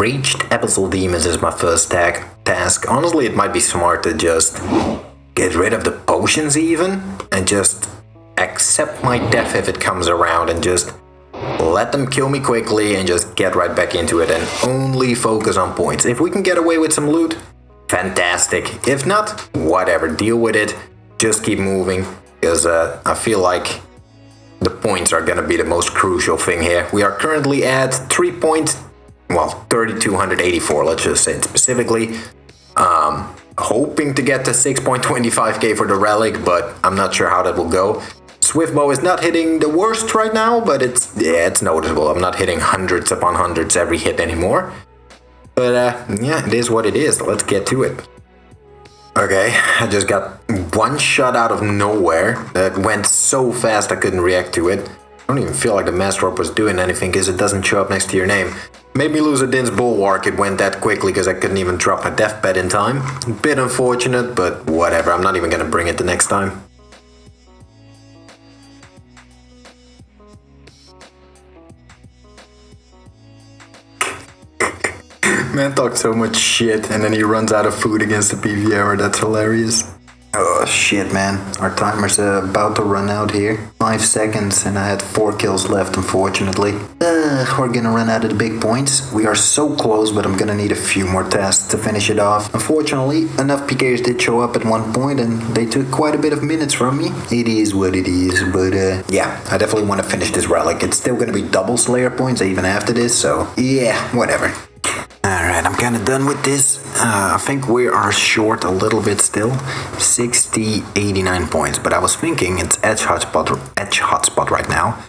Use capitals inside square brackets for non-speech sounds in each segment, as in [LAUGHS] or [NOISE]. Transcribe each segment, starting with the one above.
reached Abyssal Demons as my first tag task. Honestly, it might be smart to just get rid of the potions even and just accept my death if it comes around and just let them kill me quickly and just get right back into it and only focus on points. If we can get away with some loot, fantastic. If not, whatever, deal with it. Just keep moving because uh, I feel like the points are gonna be the most crucial thing here. We are currently at 3 point, well, 3284, let's just say it specifically. Um, hoping to get to 6.25k for the relic, but I'm not sure how that will go. Swiftbow is not hitting the worst right now, but it's yeah, it's noticeable. I'm not hitting hundreds upon hundreds every hit anymore. But uh, yeah, it is what it is. Let's get to it. Okay, I just got one shot out of nowhere that went so fast I couldn't react to it. I don't even feel like the Master was doing anything because it doesn't show up next to your name. Made me lose a Din's Bulwark, it went that quickly because I couldn't even drop my deathbed in time. Bit unfortunate, but whatever, I'm not even gonna bring it the next time. [LAUGHS] Man talks so much shit and then he runs out of food against the PVR. That's hilarious. Oh shit, man. Our timer's uh, about to run out here. Five seconds and I had four kills left, unfortunately. Uh, we're gonna run out of the big points. We are so close, but I'm gonna need a few more tests to finish it off. Unfortunately, enough PKers did show up at one point and they took quite a bit of minutes from me. It is what it is, but uh, yeah, I definitely want to finish this relic. It's still gonna be double Slayer points even after this, so yeah, whatever. Alright, I'm kind of done with this. Uh, I think we are short a little bit still. 60, 89 points. But I was thinking it's edge hotspot, edge hotspot right now.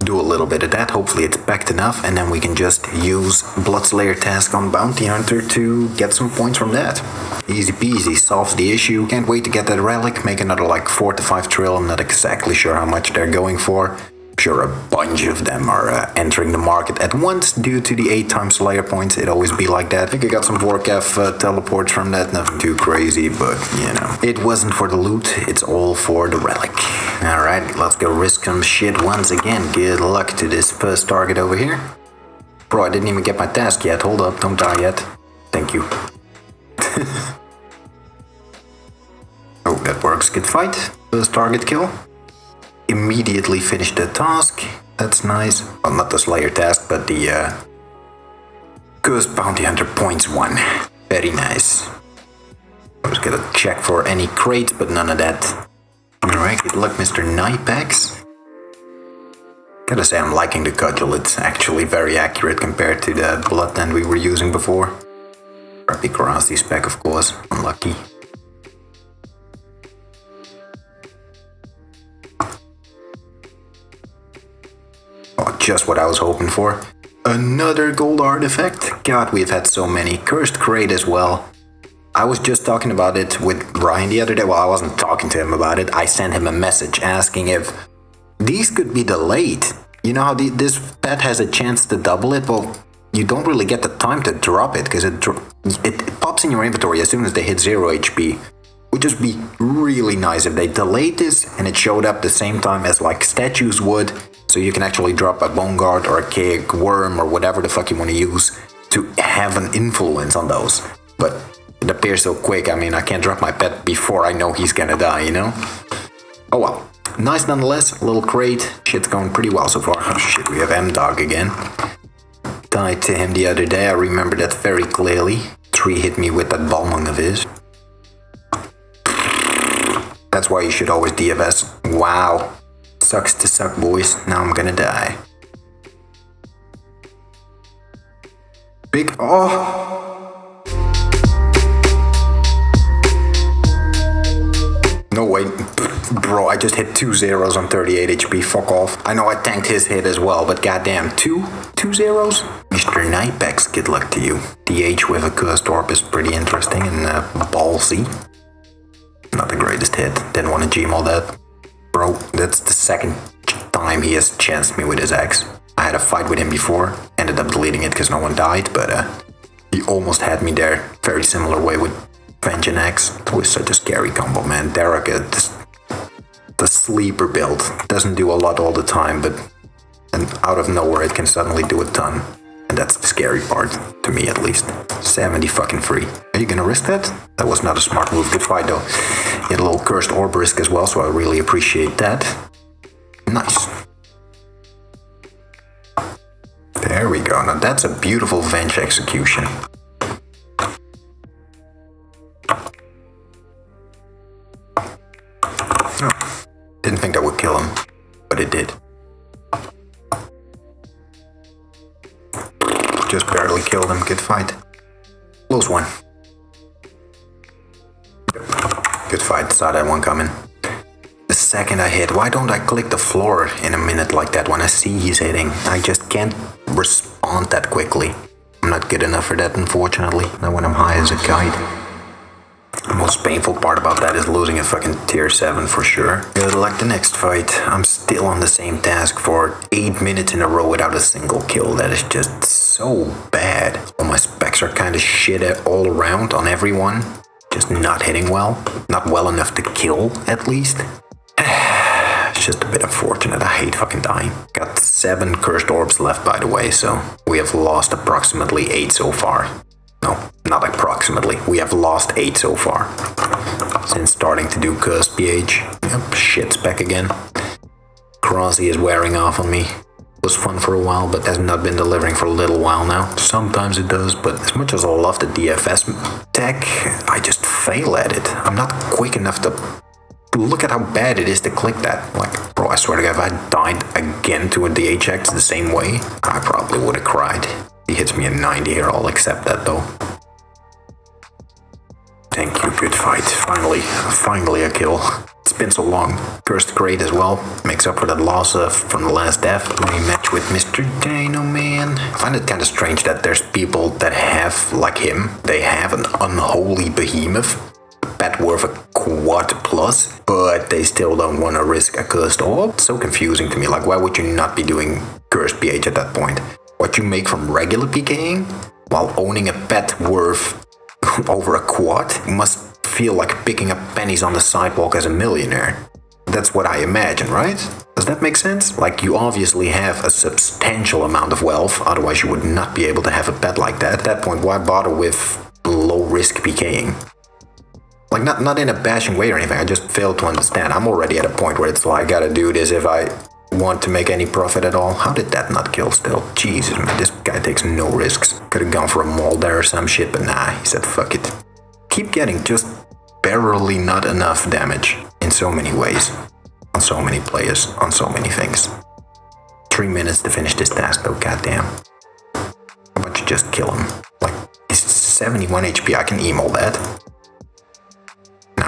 Do a little bit of that, hopefully it's backed enough, and then we can just use Bloodslayer task on Bounty Hunter to get some points from that. Easy peasy, solves the issue. Can't wait to get that relic, make another like 4 to 5 trill, I'm not exactly sure how much they're going for sure a bunch of them are uh, entering the market at once due to the 8 times Slayer points. It always be like that. I think I got some Vorkath uh, teleports from that, nothing too crazy, but you know. It wasn't for the loot, it's all for the relic. Alright, let's go risk some shit once again. Good luck to this first target over here. Bro, I didn't even get my task yet. Hold up, don't die yet. Thank you. [LAUGHS] oh, that works. Good fight. First target kill immediately finish the task. That's nice. Well, not the Slayer task, but the uh, Cursed Bounty Hunter points one. Very nice. I was gonna check for any crates, but none of that. Alright, good luck, Mr. Nipex. Gotta say, I'm liking the cudgel. It's actually very accurate compared to the Bloodtend we were using before. Crappy Korasi spec, of course. Unlucky. Just what I was hoping for. Another gold artifact? God, we've had so many. Cursed Crate as well. I was just talking about it with Ryan the other day. Well, I wasn't talking to him about it. I sent him a message asking if these could be delayed. You know how the, this pet has a chance to double it? Well, you don't really get the time to drop it because it, it, it pops in your inventory as soon as they hit 0 HP. Would just be really nice if they delayed this and it showed up the same time as like statues would so you can actually drop a bone guard or a kick, worm, or whatever the fuck you want to use to have an influence on those. But it appears so quick, I mean, I can't drop my pet before I know he's gonna die, you know? Oh well. Nice nonetheless, little crate. Shit's going pretty well so far. Oh [LAUGHS] shit, we have M-Dog again. Died to him the other day, I remember that very clearly. Tree hit me with that Balmung of his. That's why you should always DFS. Wow. Sucks to suck, boys. Now I'm gonna die. Big. Oh! No way. Bro, I just hit two zeros on 38 HP. Fuck off. I know I tanked his hit as well, but goddamn, two? Two zeros? Mr. Nipex, good luck to you. The DH with a cursed orb is pretty interesting and uh, ballsy. Not the greatest hit. Didn't want to gem all that. Bro, that's the second time he has chanced me with his axe. I had a fight with him before, ended up deleting it because no one died, but uh, he almost had me there. Very similar way with Vengeance Axe. It was such a scary combo, man. Dharok, uh, the sleeper build, doesn't do a lot all the time, but and out of nowhere it can suddenly do a ton. And that's the scary part, to me at least. 70 fucking free. Are you gonna risk that? That was not a smart move. Good fight though. You had a little cursed orb risk as well, so I really appreciate that. Nice. There we go. Now that's a beautiful Venge execution. Oh, didn't think that would kill him, but it did. Just barely killed him. Good fight. Close one. Good fight. Saw that one coming. The second I hit, why don't I click the floor in a minute like that when I see he's hitting? I just can't respond that quickly. I'm not good enough for that, unfortunately. Not when I'm high as a kite. The most painful part about that is losing a fucking tier 7 for sure. Good luck the next fight. I'm still on the same task for 8 minutes in a row without a single kill. That is just so bad. All my specs are kinda shit all around on everyone. Just not hitting well. Not well enough to kill, at least. Just a bit unfortunate. I hate fucking dying. Got 7 cursed orbs left by the way, so we have lost approximately 8 so far. No, not approximately. We have lost 8 so far. Since starting to do cursed PH. Yep, shit's back again. Crossy is wearing off on me. Was fun for a while, but has not been delivering for a little while now. Sometimes it does, but as much as I love the DFS tech, I just fail at it. I'm not quick enough to look at how bad it is to click that. Like, bro, I swear to God, if I died again to a DHX the same way, I probably would have cried. He hits me at 90 here, I'll accept that though. Thank you, good fight. Finally, finally a kill. It's been so long. First great as well. Makes up for that loss uh, from the last death. Rematch with Mr. Dino Man. I find it kind of strange that there's people that have, like him, they have an unholy behemoth. Bet worth a quad plus, but they still don't want to risk a cursed orb. So confusing to me. Like, why would you not be doing cursed PH at that point? what you make from regular PKing while owning a pet worth [LAUGHS] over a quad must feel like picking up pennies on the sidewalk as a millionaire. That's what I imagine, right? Does that make sense? Like, you obviously have a substantial amount of wealth, otherwise, you would not be able to have a pet like that. At that point, why bother with low risk PKing? Like, not, not in a bashing way or anything, I just fail to understand. I'm already at a point where it's like, I gotta do this if I want to make any profit at all. How did that not kill still? Jesus, man, this guy takes no risks. Could have gone for a maul there or some shit, but nah, he said fuck it. Keep getting just barely not enough damage in so many ways. On so many players, on so many things. Three minutes to finish this task though, goddamn. How about you just kill him? Like, he's 71 HP, I can emo that.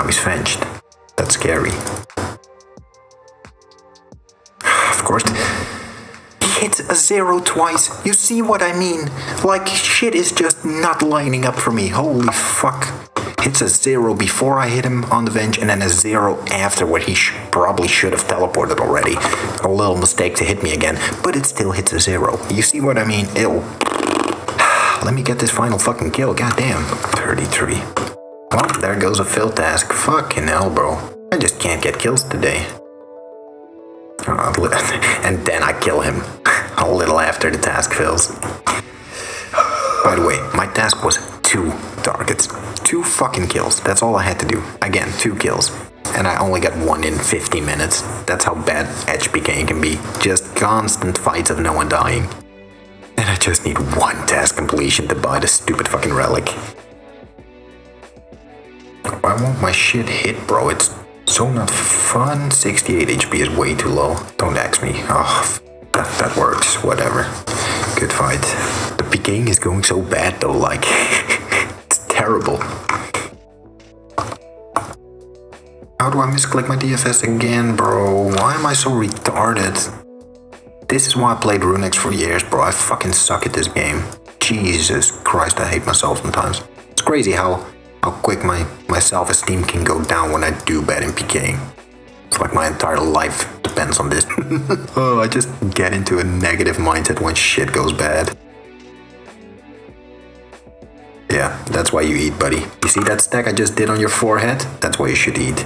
He's fenched. That's scary Of course. He hits a zero twice. You see what I mean? Like, shit is just not lining up for me. Holy fuck. Hits a zero before I hit him on the Venge, and then a zero after where he sh probably should have teleported already. A little mistake to hit me again, but it still hits a zero. You see what I mean? Ew. [SIGHS] Let me get this final fucking kill, goddamn. 33. Well, there goes a fill task. Fucking hell, bro. I just can't get kills today. Uh, [LAUGHS] and then I kill him [LAUGHS] a little after the task fills. By the way, my task was two targets. Two fucking kills. That's all I had to do. Again, two kills. And I only got one in 50 minutes. That's how bad HPK can be. Just constant fights of no one dying. And I just need one task completion to buy the stupid fucking relic. Why won't my shit hit, bro? It's so not fun. 68 HP is way too low. Don't ask me. Oh, that, that works. Whatever. Good fight. The PKing is going so bad though, like, [LAUGHS] it's terrible. How do I misclick my DFS again, bro? Why am I so retarded? This is why I played Runex for years, bro. I fucking suck at this game. Jesus Christ, I hate myself sometimes. It's crazy how how quick my, my self-esteem can go down when I do bad in PKing. It's like my entire life depends on this. [LAUGHS] oh, I just get into a negative mindset when shit goes bad. Yeah, that's why you eat, buddy. You see that stack I just did on your forehead? That's why you should eat.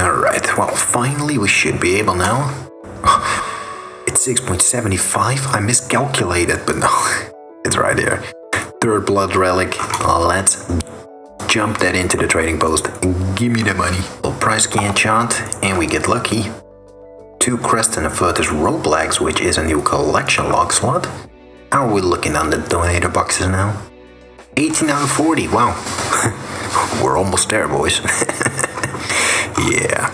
Alright, well, finally we should be able now. [SIGHS] it's 6.75. I miscalculated, but no. [LAUGHS] it's right here. Third blood relic. Let's jump that into the trading post. and Give me the money. Little price key enchant, and we get lucky. Two Crest and a Furtus Roblax, which is a new collection log slot. How are we looking on the donator boxes now? 18 out of 40, wow. [LAUGHS] We're almost there, boys. [LAUGHS] yeah,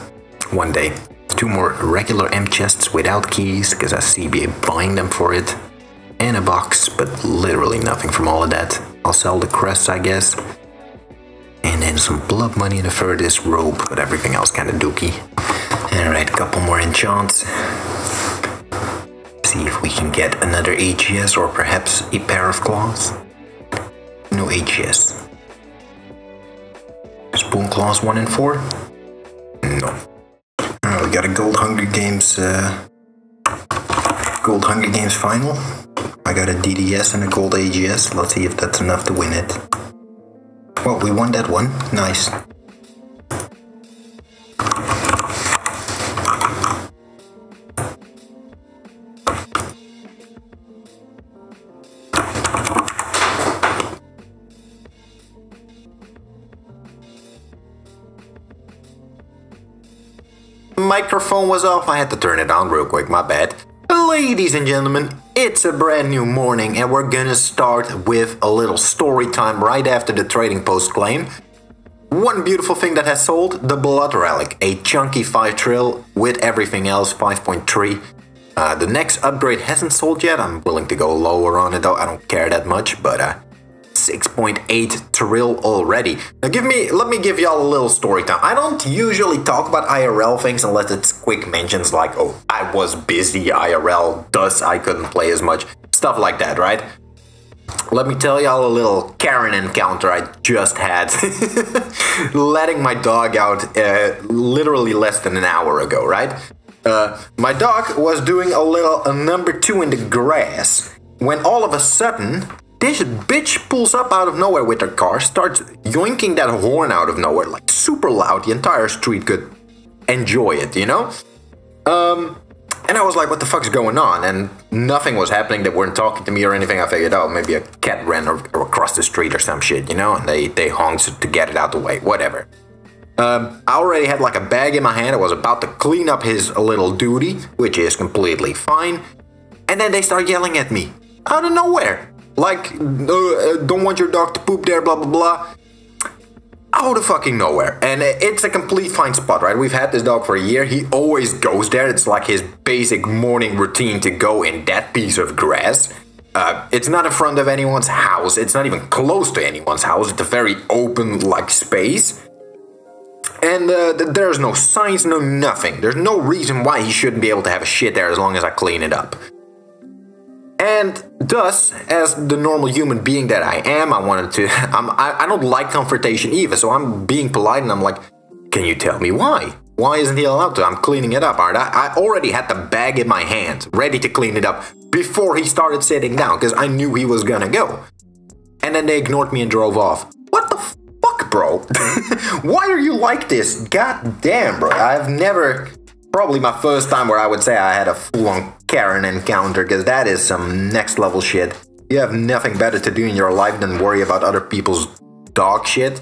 one day. Two more regular M chests without keys, because I see CBA buying them for it. And a box, but literally nothing from all of that. I'll sell the crests, I guess. And then some blood money in the Furtus robe, but everything else kinda dookie. Alright, couple more enchants. See if we can get another AGS or perhaps a pair of claws. No AGS. Spoon claws 1 and 4? No. Uh, we got a Gold Hunger Games uh, Gold Hunger Games final. I got a DDS and a Gold AGS. Let's see if that's enough to win it. Well, we won that one. Nice. Microphone was off, I had to turn it on real quick, my bad. Ladies and gentlemen, it's a brand new morning and we're gonna start with a little story time right after the trading post claim. One beautiful thing that has sold, the Blood Relic, a chunky 5 trill with everything else 5.3. Uh, the next upgrade hasn't sold yet, I'm willing to go lower on it though, I don't care that much, but uh, 6.8 trill already. Now give me, let me give y'all a little story time. I don't usually talk about IRL things unless it's quick mentions like, oh, I was busy IRL, thus I couldn't play as much. Stuff like that, right? Let me tell y'all a little Karen encounter I just had. [LAUGHS] Letting my dog out uh, literally less than an hour ago, right? Uh, my dog was doing a little a number two in the grass when all of a sudden this bitch pulls up out of nowhere with her car, starts yoinking that horn out of nowhere, like super loud. The entire street could enjoy it, you know? Um, and I was like, what the fuck's going on? And nothing was happening. They weren't talking to me or anything. I figured, oh, maybe a cat ran or, or across the street or some shit, you know? And they, they honked to get it out the way, whatever. Um, I already had like a bag in my hand. I was about to clean up his little duty, which is completely fine. And then they start yelling at me out of nowhere. Like, uh, don't want your dog to poop there, blah, blah, blah. Out of fucking nowhere. And it's a complete fine spot, right? We've had this dog for a year. He always goes there. It's like his basic morning routine to go in that piece of grass. Uh, it's not in front of anyone's house. It's not even close to anyone's house. It's a very open, like, space. And uh, there's no signs, no nothing. There's no reason why he shouldn't be able to have a shit there as long as I clean it up. And thus, as the normal human being that I am, I wanted to. [LAUGHS] I'm, I, I don't like confrontation either, so I'm being polite and I'm like, "Can you tell me why? Why isn't he allowed to? I'm cleaning it up, aren't I? I already had the bag in my hand, ready to clean it up before he started sitting down, because I knew he was gonna go. And then they ignored me and drove off. What the fuck, bro? [LAUGHS] why are you like this? God damn, bro. I've never probably my first time where I would say I had a full-on Karen encounter, because that is some next level shit. You have nothing better to do in your life than worry about other people's dog shit.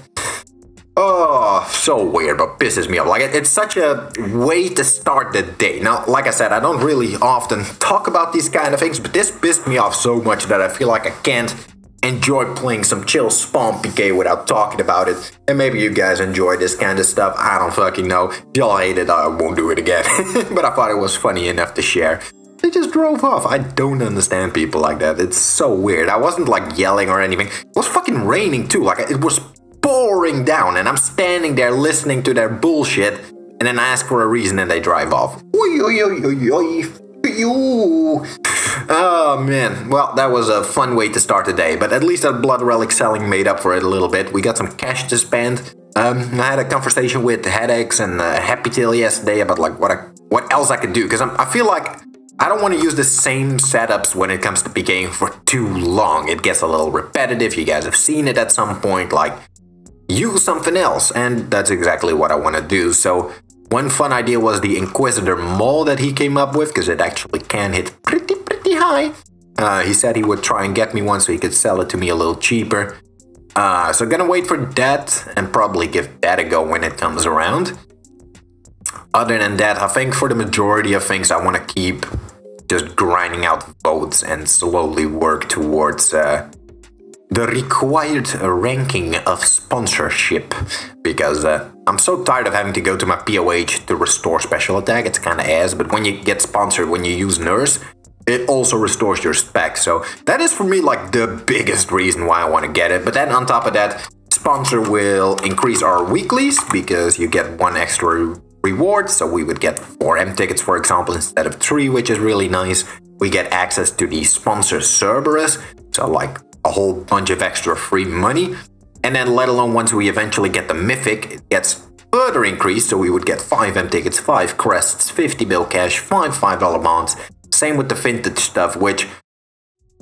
Oh, so weird, but pisses me off. Like, it's such a way to start the day. Now, like I said, I don't really often talk about these kind of things, but this pissed me off so much that I feel like I can't enjoy playing some chill Spawn PK without talking about it. And maybe you guys enjoy this kind of stuff. I don't fucking know. If y'all hate it, I won't do it again. [LAUGHS] but I thought it was funny enough to share. They just drove off. I don't understand people like that. It's so weird. I wasn't like yelling or anything. It was fucking raining too. Like it was pouring down and I'm standing there listening to their bullshit and then I ask for a reason and they drive off. Oh man, well that was a fun way to start the day, but at least that blood relic selling made up for it a little bit. We got some cash to spend. Um, I had a conversation with Headaches and uh, Happy Tail yesterday about like what I, what else I could do because I feel like I don't want to use the same setups when it comes to PKing for too long. It gets a little repetitive. You guys have seen it at some point. Like use something else, and that's exactly what I want to do. So one fun idea was the Inquisitor Maul that he came up with because it actually can hit pretty pretty high. Uh, he said he would try and get me one so he could sell it to me a little cheaper. Uh, so gonna wait for that and probably give that a go when it comes around. Other than that, I think for the majority of things I want to keep just grinding out votes and slowly work towards uh, the required ranking of sponsorship because uh, I'm so tired of having to go to my POH to restore special attack. It's kind of ass, but when you get sponsored, when you use Nurse, it also restores your spec. So that is for me like the biggest reason why I want to get it. But then on top of that, sponsor will increase our weeklies because you get one extra reward. So we would get four M tickets, for example, instead of three, which is really nice. We get access to the sponsor Cerberus, so like a whole bunch of extra free money. And then let alone once we eventually get the Mythic, it gets further increased, so we would get 5 M tickets, 5 crests, 50 bill cash, 5 $5 bonds. Same with the vintage stuff, which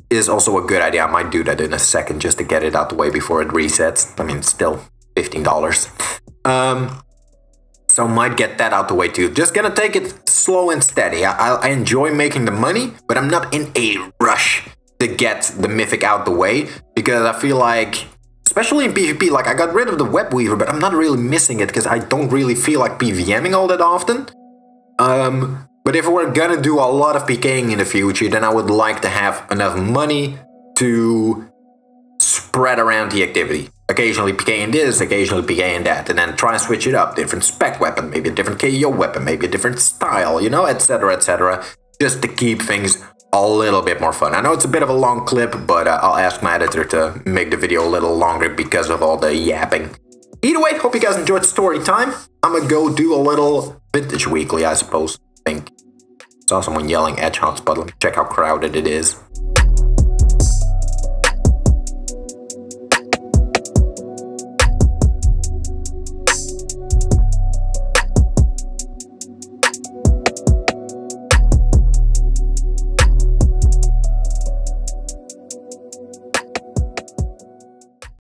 is also a good idea. I might do that in a second just to get it out the way before it resets. I mean, still $15. Um, so might get that out the way too. Just gonna take it slow and steady. I, I enjoy making the money, but I'm not in a rush to get the mythic out the way because I feel like especially in PvP, like I got rid of the web weaver, but I'm not really missing it because I don't really feel like PVMing all that often. Um, but if we're gonna do a lot of PKing in the future, then I would like to have enough money to spread around the activity. Occasionally PKing this, occasionally PKing that, and then try and switch it up. Different spec weapon, maybe a different KO weapon, maybe a different style, you know, etc, etc. Just to keep things a little bit more fun. I know it's a bit of a long clip, but uh, I'll ask my editor to make the video a little longer because of all the yapping. Either way, hope you guys enjoyed story time. I'm gonna go do a little vintage weekly, I suppose. I think saw someone yelling Edge Hunts, but let me check how crowded it is.